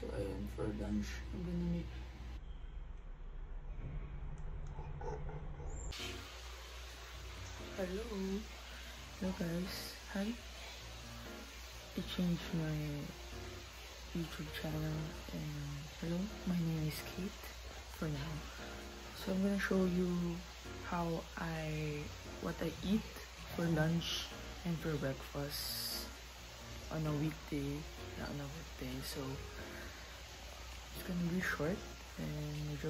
For lunch, I'm gonna make Hello. Hello guys. Hi. I changed my YouTube channel and hello, my name is Kate for now. So I'm gonna show you how I what I eat for lunch and for breakfast on a weekday, not on a weekday. So it's gonna be short and. So,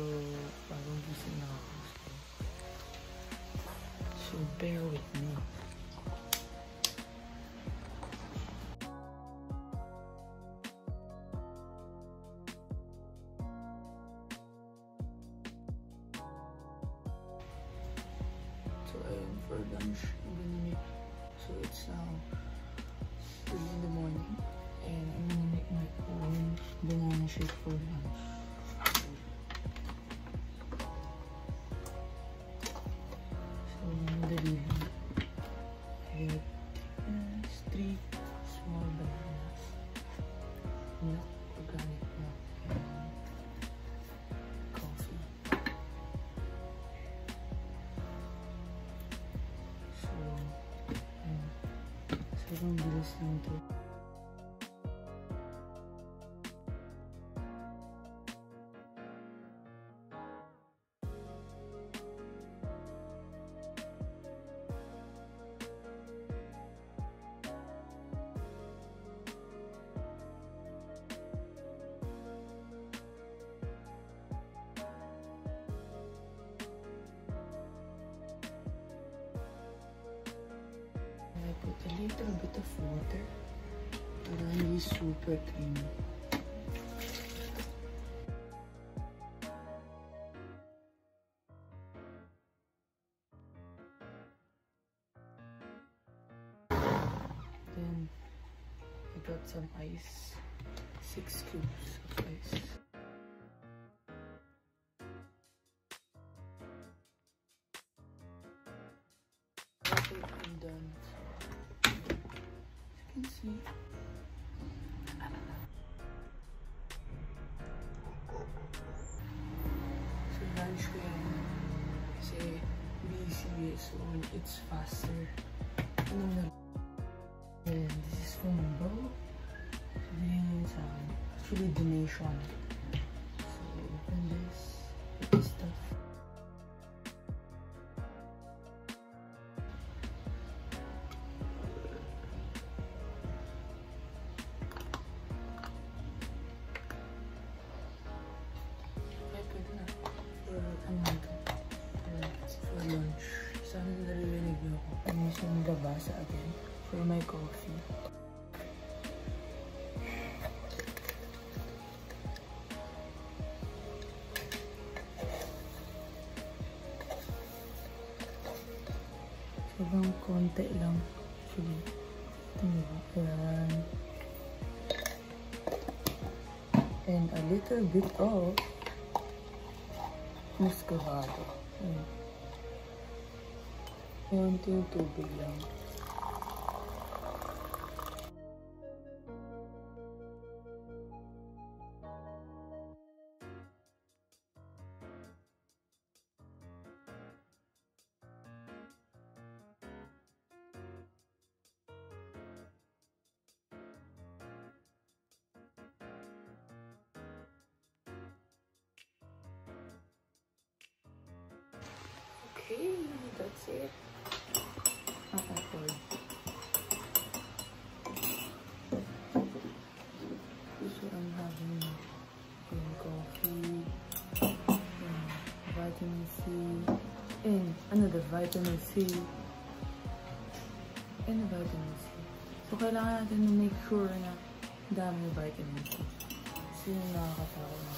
so bear with me. So for lunch, I'm gonna make, so it's now 3 in the morning, and I'm own banana shake for lunch. So, madali lang. I got uh, three small bananas, milk, organic milk, and coffee. So, to. Water para hindi super creamy. Then I got some ice, six cubes of ice. Okay, I'm done. Can see. So ko yan. Kasi busy, so it's faster. Ano na And this is from bro. So yun sa akin. Actually donation. Nagabasa again? For my coffee. Sobrang konti lang. Actually. Ito? Ayan. And a little bit of muscovado. Ayan. Konti yung tubig lang. Okay, that's it. So vitamin C, another vitamin C, and vitamin C. So kailangan natin na make sure na dami vitamin C. Yung nakakatawa na.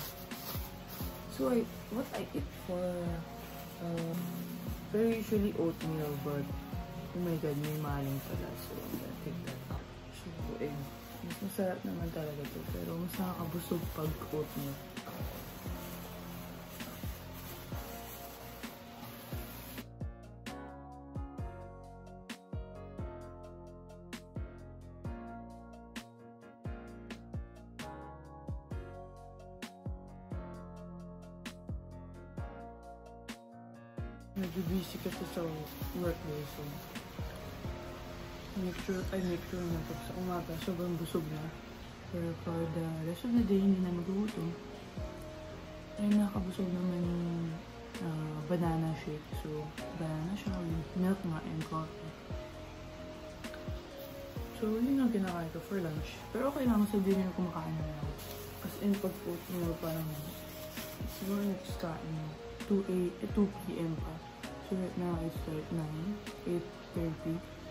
So I, what I eat for um, very usually oatmeal, but oh my god, may maling pala. So, I'm gonna take that out. So, eh, mas masarap naman talaga to. Pero mas nakakabusog pag oatmeal. Medyo busy kasi sa work day. So, make sure, I make sure na pag sa umaga, sobrang busog na. Pero for the rest of the day, hindi na magugutom. Ay, nakabusog naman yung uh, banana shake. So, banana siya with milk nga and coffee. So, yun ang kinakain ko for lunch. Pero okay lang sa dinner kumakain na lang. As in, pag meal parang siguro next kain 2, 8, 2 p.m. pa. Right now, it's like 9, 8.30.